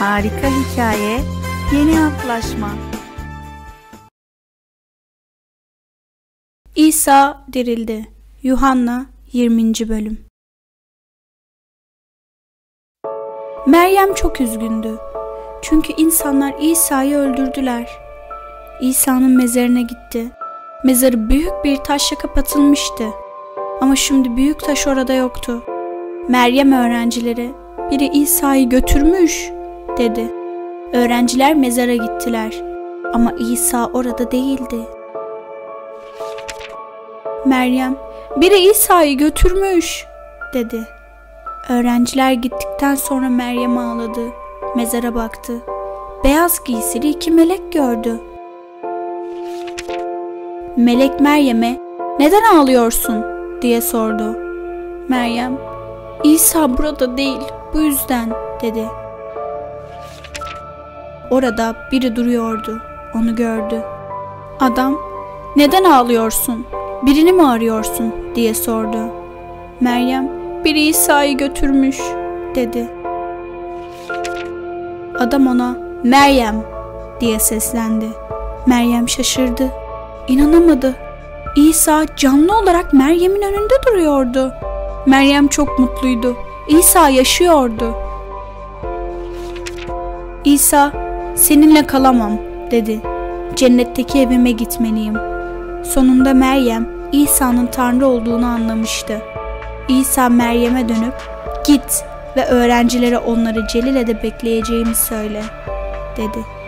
Harika hikaye, yeni antlaşma. İsa dirildi. Yuhanna 20. bölüm. Meryem çok üzgündü. Çünkü insanlar İsa'yı öldürdüler. İsa'nın mezarına gitti. Mezarı büyük bir taşla kapatılmıştı. Ama şimdi büyük taş orada yoktu. Meryem öğrencileri biri İsa'yı götürmüş dedi. Öğrenciler mezara gittiler ama İsa orada değildi. Meryem biri İsa'yı götürmüş dedi. Öğrenciler gittikten sonra Meryem ağladı. Mezara baktı. Beyaz giysili iki melek gördü. Melek Meryem'e neden ağlıyorsun diye sordu. Meryem İsa burada değil bu yüzden dedi. Orada biri duruyordu. Onu gördü. Adam neden ağlıyorsun? Birini mi arıyorsun diye sordu. Meryem biri İsa'yı götürmüş dedi. Adam ona Meryem diye seslendi. Meryem şaşırdı. İnanamadı. İsa canlı olarak Meryem'in önünde duruyordu. Meryem çok mutluydu. İsa yaşıyordu. İsa, seninle kalamam dedi. Cennetteki evime gitmeliyim. Sonunda Meryem, İsa'nın Tanrı olduğunu anlamıştı. İsa Meryem'e dönüp, git ve öğrencilere onları Celile'de bekleyeceğimi söyle, dedi.